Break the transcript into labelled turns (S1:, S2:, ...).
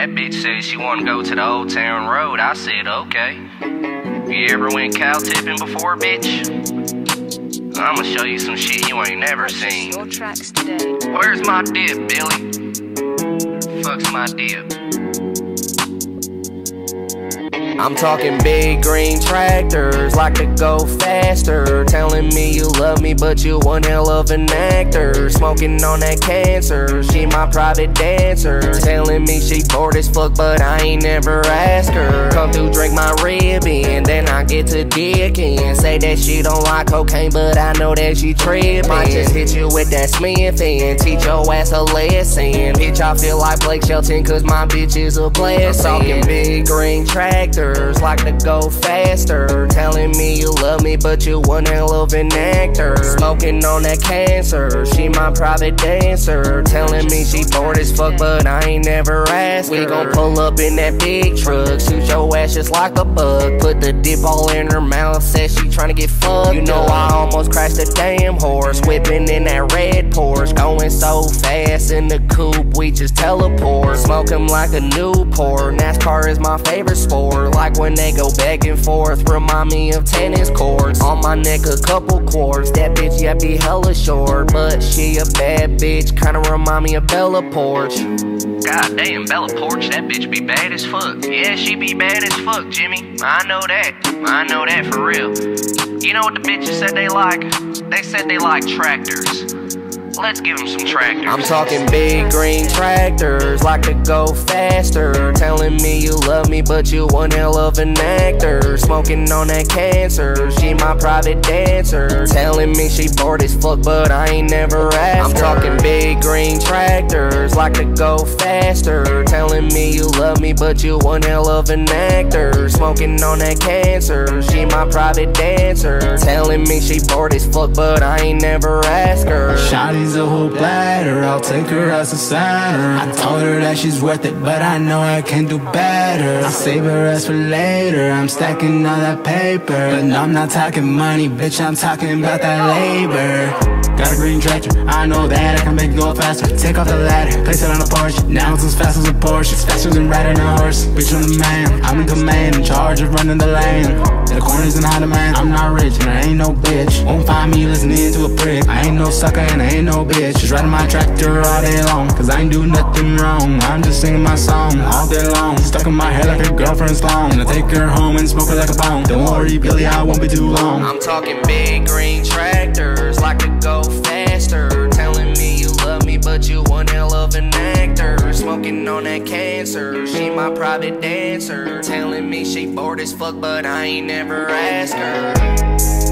S1: That bitch said she wanna go to the Old Town Road. I said, okay. You ever went cow tipping before, bitch? I'ma show you some shit you ain't never seen.
S2: Your tracks today.
S1: Where's my dip, Billy? Fuck's my dip?
S3: I'm talking big green tractors, like to go faster. Telling me you love me, but you one hell of an actor. Smoking on that cancer, she my private dancer. Telling me she bored as fuck, but I ain't never ask her. Come through, drink my ribbon, then I get to dickin'. Say that she don't like cocaine, but I know that she trippin'. Might just hit you with that Smith and teach your ass a lesson. Bitch, I feel like Blake Shelton, cause my bitch is a blessing. I'm talking big green tractor like to go faster. Telling me you love me, but you hell of an actor. Smoking on that cancer, she my private dancer. Telling me she bored as fuck, but I ain't never asked. We gon' pull up in that big truck, shoot your ass just like a bug. Put the dip all in her mouth, said she tryna get fucked. You know I almost crashed a damn horse, whipping in that red Porsche, going so fast in the coupe, we just teleport. Smoking like a Newport, NASCAR is my favorite sport like when they go back and forth. Remind me of tennis courts. On my neck, a couple cords. That bitch, yeah, be hella short. But she a bad bitch, kinda remind me of Bella Poarch.
S1: God damn, Bella Poarch, that bitch be bad as fuck. Yeah, she be bad as fuck, Jimmy. I know that. I know that for real. You know what the bitches said they like? They said they like tractors. Let's give them some tractors.
S3: I'm talking big green tractors, like to go faster. Telling me you love me, but you one hell of an actor. Smoking on that cancer, she my private dancer. Telling me she bored as fuck, but I ain't never asked. Her. I'm talking big green tractors, like to go faster. Telling me you love me, but you one hell of an actor. Smoking on that cancer, she my private dancer. Telling me she bored as fuck, but I ain't never asked her.
S4: A whole bladder, I'll take her as a center. I told her that she's worth it, but I know I can do better. I'll save her as for later, I'm stacking all that paper. But no, I'm not talking money, bitch, I'm talking about that labor. Got a green tractor, I know that I can make it go faster. Take off the ladder, place it on a porch Now it's as fast as a Porsche, it's faster than riding a horse. Bitch, I'm the man, I'm in command, in charge of running the lane. In the corners and high demand, I'm not rich and I ain't no bitch. Won't find me listening to a prick. I ain't no sucker and I ain't no bitch. Just riding my tractor all day long, cause I ain't do nothing wrong. I'm just singing my song all day long. Stuck in my head like a girlfriend's thong. And I take her home and smoke her like a bone. Don't worry, Billy, I won't be too long.
S3: I'm talking big green tractors, like to go faster. Telling me you love me, but you one hell of an actor. Smoking on that cancer, my private dancer. Telling me she bored as fuck, but I ain't never asked her.